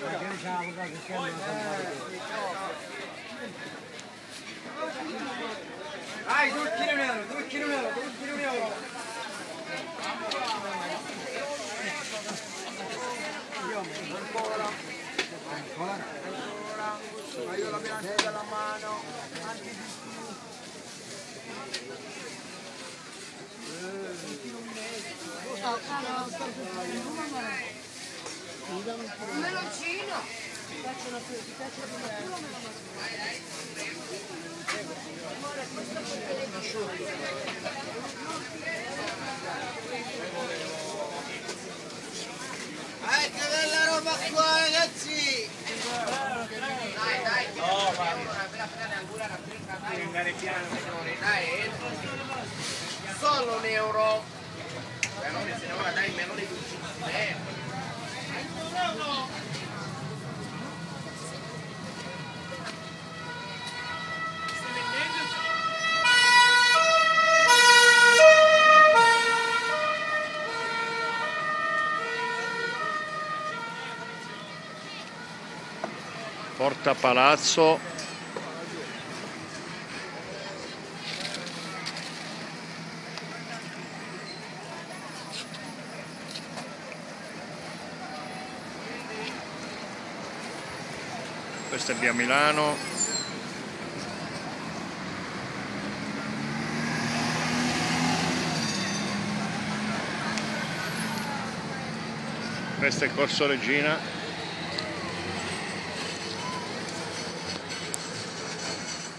Dai, 2 kg euro, 2 kg euro, 2 kg euro. Ancora. Ancora. Ma io la bilancia della mano, anche di più. Un meloncino. Eh, che bella roba qua, ragazzi! Dai, dai. No, Dai, solo un euro. Melone, se ne va, dai, melone dolcissime. eh. Porta Palazzo. Questa è via Milano. Questo è Corso Regina.